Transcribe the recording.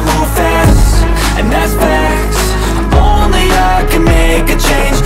I move fast And that's facts. Only I can make a change